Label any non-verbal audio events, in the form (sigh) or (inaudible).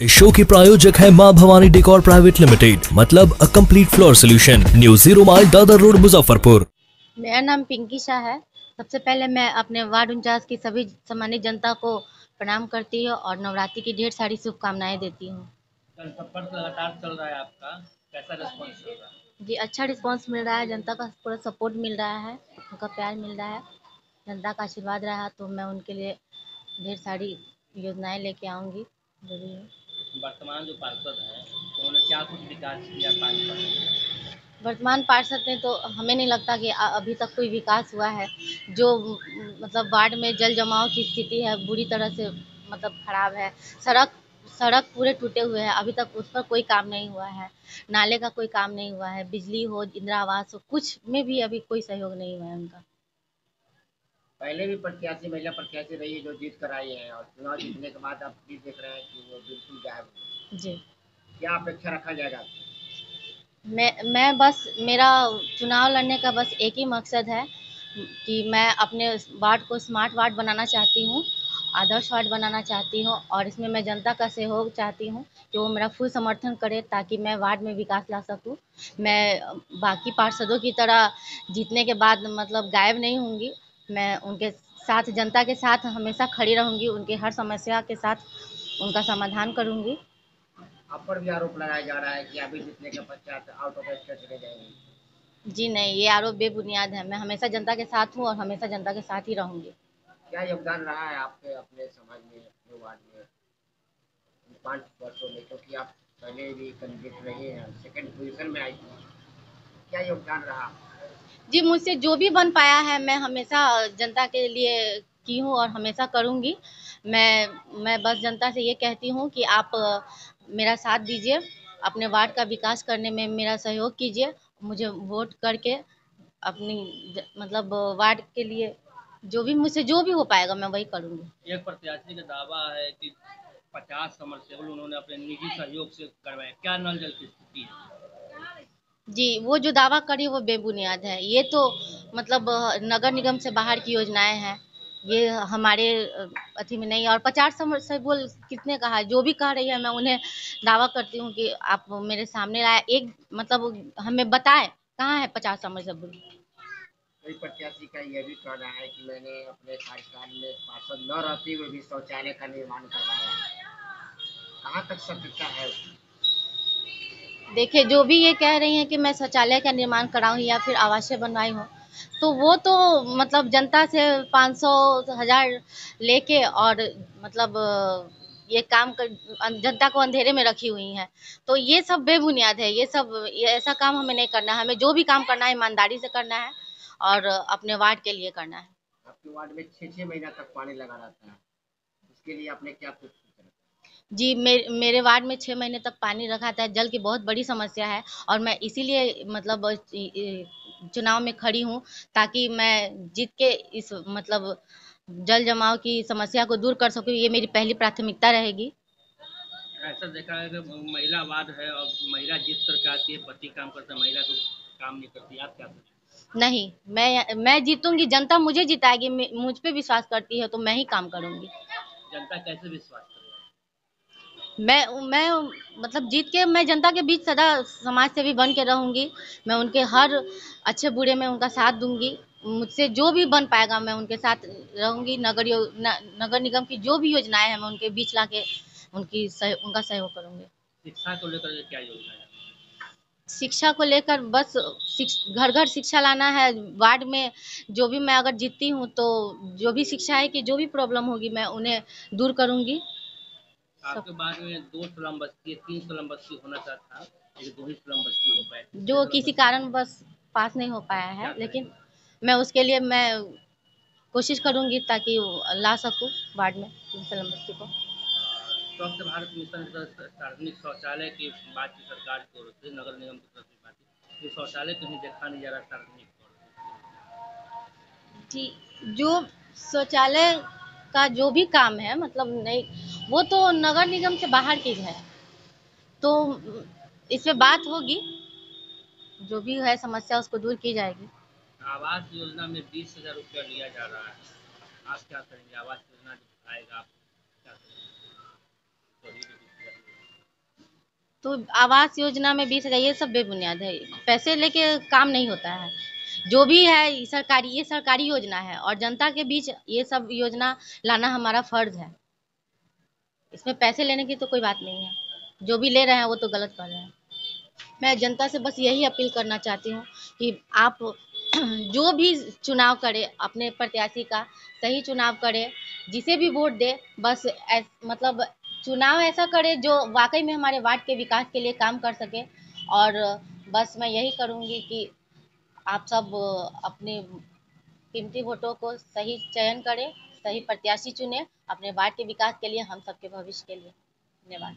इस शो के प्रायोजक है माँ भवानी डेकोर प्राइवेट लिमिटेड मतलब a complete floor solution new zero mile Dadar road Muzaffarpur. मेरा नाम पिंकी शाह है। सबसे पहले मैं अपने वार्ड उनचास की सभी सम्मानित जनता को प्रणाम करती हूँ और नवरात्रि की ढेर सारी शुभकामनाएँ देती हूँ। कल संपर्क लगातार चल रहा है आपका। कैसा रिस्पॉन्स चल रहा है? जी अच्छा रिस्पॉन्स मिल रहा है। जनता का पूरा सपोर्ट मिल रहा है। उनका प्यार मिल रहा है। जनता का आशीर्वाद रहा तो मैं उनके लिए ढेर सारी योजनाएँ लेके आऊँगी। जो भी है वर्तमान जो पार्षद हैं, उन्होंने क्या कुछ विकास किया में? वर्तमान पार्षद ने तो हमें नहीं लगता कि अभी तक कोई विकास हुआ है। जो मतलब वार्ड में जल जमाव की स्थिति है, बुरी तरह से मतलब खराब है। सड़क सड़क पूरे टूटे हुए हैं। अभी तक उस पर कोई काम नहीं हुआ है। नाले का कोई काम नहीं हुआ है। बिजली हो, इंदिरा आवास हो, कुछ में भी अभी कोई सहयोग नहीं हुआ है उनका। पहले भी प्रत्याशी महिला प्रत्याशी रही है जो जीत कर आई है और चुनाव जीतने के बाद आप भी देख रहे हैं कि वो बिल्कुल गायब जी। क्या अपेक्षा रखा जाएगा मैं मैं बस मेरा चुनाव लड़ने का बस एक ही मकसद है कि मैं अपने वार्ड को स्मार्ट वार्ड बनाना चाहती हूँ आदर्श वार्ड बनाना चाहती हूँ और इसमें मैं जनता का सहयोग चाहती हूँ कि वो मेरा फुल समर्थन करे ताकि मैं वार्ड में विकास ला सकूँ। मैं बाकी पार्षदों की तरह जीतने के बाद मतलब गायब नहीं होंगी। मैं उनके साथ जनता के साथ हमेशा खड़ी रहूँगी उनकी हर समस्या के साथ उनका समाधान करूँगी। आप पर भी आरोप लगाया जा रहा है कि अभी जीतने के पश्चात आउट ऑफ़ स्टेट चले जाएँगे। जी नहीं ये आरोप बेबुनियाद है। मैं हमेशा जनता के साथ हूँ और हमेशा जनता के साथ ही रहूँगी। क्या योगदान रहा है आपके अपने समाज में अपने वार्ड में इन पाँच वर्षों में? क्योंकि आप पहले भी कैंडिडेट रहे हैं सेकंड पोजीशन में आई थी। क्या योगदान रहा जी, मुझसे जो भी बन पाया है, मैं हमेशा जनता के लिए की हूँ और हमेशा करूँगी। मैं मैं बस जनता से ये कहती हूँ कि आप मेरा साथ दीजिए, अपने वार्ड का विकास करने में मेरा सहयोग कीजिए, मुझे वोट करके अपनी मतलब वार्ड के लिए जो भी, मुझसे जो भी हो पाएगा, मैं वही करूँगी। एक प्रत्याशी का दावा है कि पचास समरसेबल उन्होंने अपने निजी सहयोग से करवाए क्या नल जल की स्थिति है? जी वो जो दावा करी वो बेबुनियाद है। ये तो मतलब नगर निगम से बाहर की योजनाएँ हैं। ये हमारे अ, में नहीं है। और पचास समर से बोल कितने कहा जो भी कह रही है मैं उन्हें दावा करती हूँ कि आप मेरे सामने लाए। एक मतलब हमें बताएँ कहाँ है पचास समर से बोल कई प्रत्याशी का यह भी कहना है कि मैंने अपने कार्यकाल में पार्षद न रहते हुए भी शौचालय का निर्माण करवाया कहाँ तक सत्यता है? उसकी? देखिए जो भी ये कह रही हैं कि मैं शौचालय का निर्माण कराऊं या फिर आवासीय बनवाई हूँ तो वो तो मतलब जनता से पाँच सौ हज़ार लेके और मतलब ये काम कर जनता को अंधेरे में रखी हुई हैं। तो ये सब बेबुनियाद है, ये सब ऐसा काम हमें नहीं करना है। हमें जो भी काम करना है, ईमानदारी से करना है और अपने वार्ड के लिए करना है। आपके वार्ड में छः छः महीना तक पानी लगा रहता है। उसके लिए आपने क्या कुछ? जी मेरे मेरे वार्ड में छः महीने तक पानी रखा था जल की बहुत बड़ी समस्या है और मैं इसीलिए मतलब चुनाव में खड़ी हूँ ताकि मैं जीत के इस मतलब जल जमाव की समस्या को दूर कर सकूँ ये मेरी पहली प्राथमिकता रहेगी। ऐसा देखा है कि महिला वाद है और महिला जीत करके आती है पति काम करता है महिला तो काम नहीं करती आप क्या नहीं मैं मैं जीतूँगी जनता मुझे जिताएगी मुझ पे विश्वास करती है तो मैं ही काम करूँगी। जनता कैसे विश्वास मैं मैं मतलब जीत के मैं जनता के बीच सदा समाज से भी बन के रहूँगी। मैं उनके हर अच्छे बुरे में उनका साथ दूँगी। मुझसे जो भी बन पाएगा मैं उनके साथ रहूँगी। नगर यो, न, नगर निगम की जो भी योजनाएँ हैं मैं उनके बीच ला के उनकी सह, उनका सहयोग करूँगी। शिक्षा को लेकर क्या योजना है? शिक्षा को लेकर बस घर घर शिक्षा लाना है। वार्ड में जो भी मैं अगर जीतती हूँ तो जो भी शिक्षा है कि जो भी प्रॉब्लम होगी मैं उन्हें दूर करूँगी। आपके बारे में दो स्लम बस्ती है तीन स्लम बस्ती होना चाहता लेकिन दो ही स्लम बस्ती हो पाए। जो किसी कारण बस पास नहीं हो पाया है लेकिन मैं उसके लिए मैं कोशिश करूँगी ताकि ला सकूँ वार्ड में सलम बस्ती को स्वच्छ भारत मिशन सार्वजनिक शौचालय की बात की सरकार की ओर से नगर निगम की तरफ़ से बात ये शौचालय कहीं देखा नहीं जा रहा सार्वजनिक जी जो शौचालय का जो भी काम है मतलब नहीं वो तो नगर निगम से बाहर की है। तो इस पे बात होगी। जो भी है समस्या उसको दूर की जाएगी। आवास योजना में बीस हज़ार रुपया लिया जा रहा है। आप क्या करेंगे? आवास योजना जब आएगा आप क्या करेंगे? तो आवास योजना में बीस हज़ार ये सब बेबुनियाद है। पैसे लेके काम नहीं होता है। जो भी है सरकारी ये सरकारी योजना है और जनता के बीच ये सब योजना लाना हमारा फ़र्ज़ है। इसमें पैसे लेने की तो कोई बात नहीं है। जो भी ले रहे हैं वो तो गलत कर रहे हैं। मैं जनता से बस यही अपील करना चाहती हूँ कि आप (clears throat) जो भी चुनाव करे अपने प्रत्याशी का सही चुनाव करे जिसे भी वोट दे बस ऐस, मतलब चुनाव ऐसा करे जो वाकई में हमारे वार्ड के विकास के लिए काम कर सके। और बस मैं यही करूँगी कि आप सब अपने कीमती वोटों को सही चयन करें। सही प्रत्याशी चुने अपने वार्ड के विकास के लिए, हम सबके भविष्य के लिए। धन्यवाद।